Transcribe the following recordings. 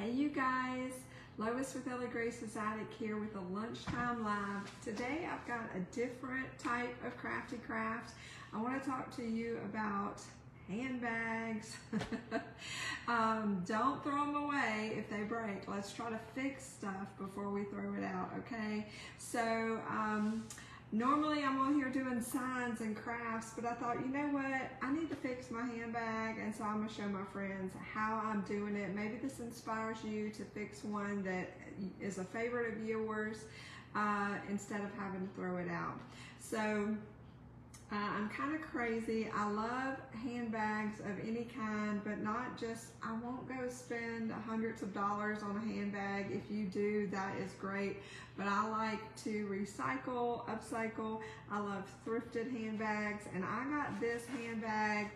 Hey you guys, Lois with Ellie Grace's Attic here with a lunchtime live. Today I've got a different type of crafty craft. I want to talk to you about handbags. um, don't throw them away if they break. Let's try to fix stuff before we throw it out, okay? So, um, Normally I'm on here doing signs and crafts, but I thought, you know what? I need to fix my handbag, and so I'm gonna show my friends how I'm doing it. Maybe this inspires you to fix one that is a favorite of yours uh, instead of having to throw it out. So uh, I'm kind of crazy. I love handbags of any kind, but not just, I won't go spend hundreds of dollars on a handbag. If you do, that is great. But I like to recycle, upcycle. I love thrifted handbags, and I got this handbag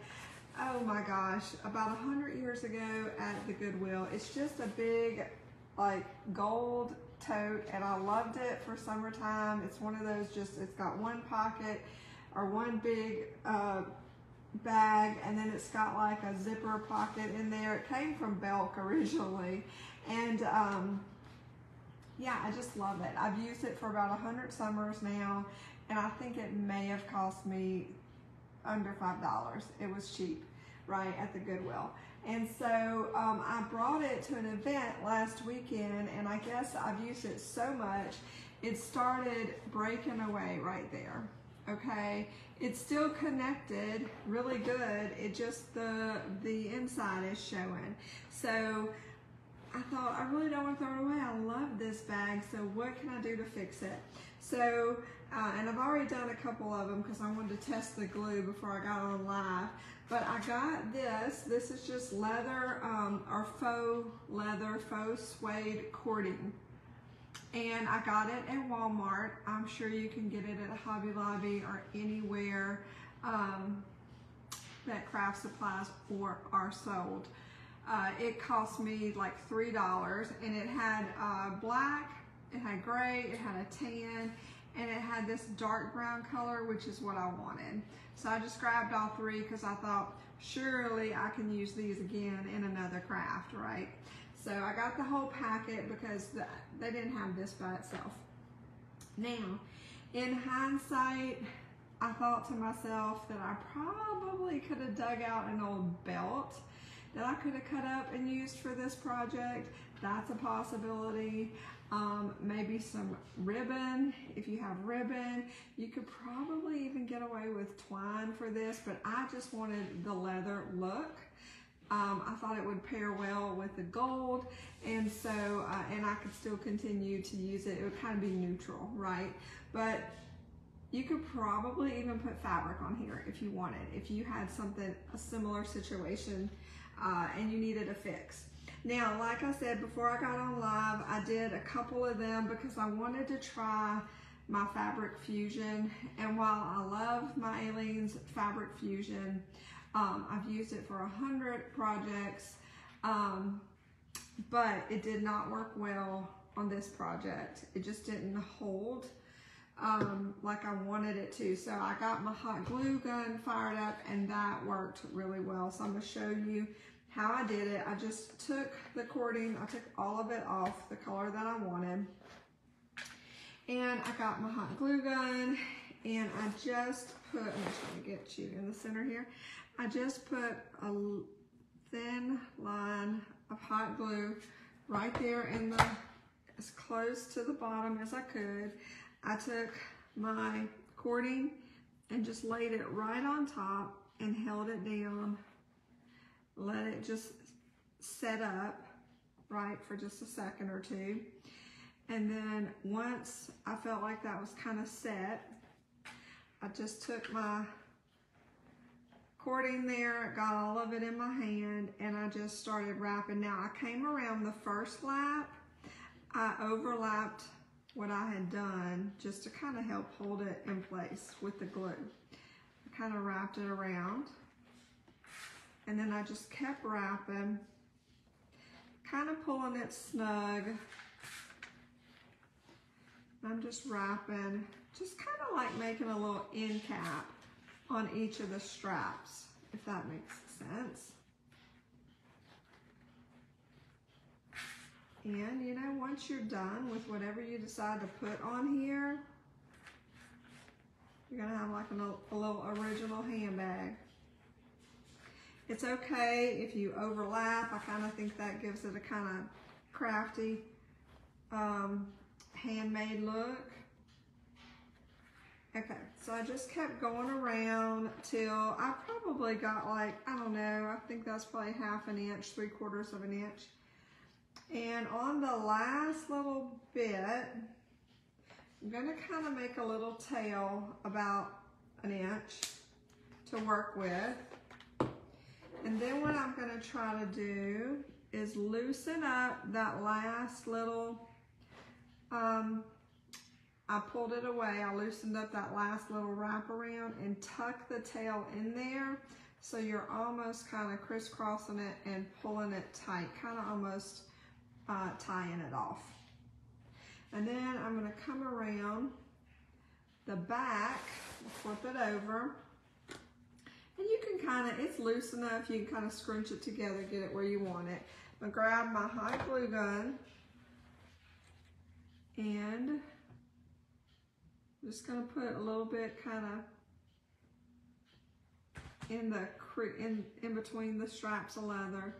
oh my gosh, about a hundred years ago at the Goodwill. It's just a big, like, gold tote, and I loved it for summertime. It's one of those just, it's got one pocket, or one big uh, bag and then it's got like a zipper pocket in there. It came from Belk originally and um, yeah, I just love it. I've used it for about a hundred summers now and I think it may have cost me under $5. It was cheap, right, at the Goodwill. And so um, I brought it to an event last weekend and I guess I've used it so much, it started breaking away right there okay? It's still connected really good. It just, the, the inside is showing. So I thought, I really don't want to throw it away. I love this bag, so what can I do to fix it? So, uh, and I've already done a couple of them because I wanted to test the glue before I got on live. But I got this. This is just leather, um, or faux leather, faux suede cording and I got it at Walmart. I'm sure you can get it at Hobby Lobby or anywhere um, that craft supplies or are sold. Uh, it cost me like $3 and it had uh, black, it had gray, it had a tan, and it had this dark brown color, which is what I wanted. So I just grabbed all three because I thought, surely I can use these again in another craft, right? So I got the whole packet because the, they didn't have this by itself. Now, in hindsight, I thought to myself that I probably could have dug out an old belt that I could have cut up and used for this project. That's a possibility. Um, maybe some ribbon. If you have ribbon, you could probably even get away with twine for this, but I just wanted the leather look. Um, I thought it would pair well with the gold and so, uh, and I could still continue to use it. It would kind of be neutral, right? But you could probably even put fabric on here if you wanted, if you had something, a similar situation uh, and you needed a fix. Now, like I said, before I got on live, I did a couple of them because I wanted to try my Fabric Fusion. And while I love my Aleene's Fabric Fusion, um, I've used it for a hundred projects, um, but it did not work well on this project. It just didn't hold um, like I wanted it to. So I got my hot glue gun fired up and that worked really well. So I'm gonna show you how I did it. I just took the cording, I took all of it off the color that I wanted. And I got my hot glue gun and I just put, I'm just gonna get you in the center here. I just put a thin line of hot glue right there in the, as close to the bottom as I could. I took my cording and just laid it right on top and held it down. Let it just set up, right, for just a second or two. And then once I felt like that was kind of set, I just took my cording there, got all of it in my hand, and I just started wrapping. Now, I came around the first lap, I overlapped what I had done just to kind of help hold it in place with the glue. I kind of wrapped it around, and then I just kept wrapping, kind of pulling it snug. I'm just wrapping, just kind of like making a little end cap on each of the straps, if that makes sense. And you know, once you're done with whatever you decide to put on here, you're gonna have like a, a little original handbag. It's okay if you overlap. I kind of think that gives it a kind of crafty, um, handmade look. Okay, so I just kept going around till I probably got like, I don't know, I think that's probably half an inch, three quarters of an inch. And on the last little bit, I'm gonna kind of make a little tail about an inch to work with. And then what I'm gonna try to do is loosen up that last little, um, I pulled it away, I loosened up that last little wraparound and tuck the tail in there. So you're almost kind of crisscrossing it and pulling it tight, kind of almost uh, tying it off. And then I'm gonna come around the back, flip it over, and you can kind of, it's loose enough, you can kind of scrunch it together, get it where you want it. I'm gonna grab my hot glue gun and I'm just gonna put a little bit kind of in the in in between the straps of leather.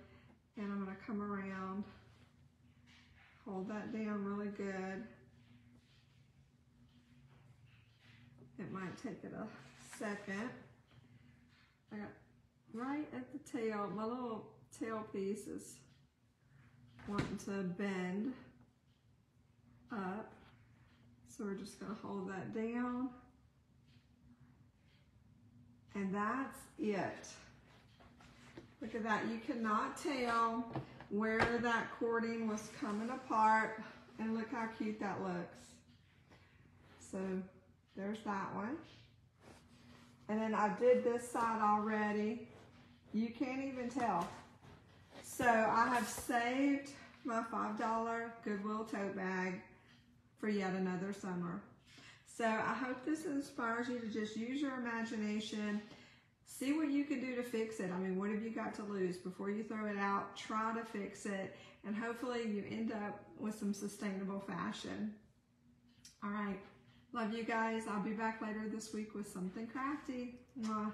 And I'm gonna come around hold that down really good. It might take it a second. I got right at the tail, my little tail piece is wanting to bend up. So we're just gonna hold that down. And that's it. Look at that, you cannot tell where that cording was coming apart. And look how cute that looks. So there's that one. And then I did this side already. You can't even tell. So I have saved my $5 Goodwill tote bag for yet another summer. So I hope this inspires you to just use your imagination. See what you can do to fix it. I mean, what have you got to lose? Before you throw it out, try to fix it. And hopefully you end up with some sustainable fashion. All right. Love you guys. I'll be back later this week with something crafty. Mwah.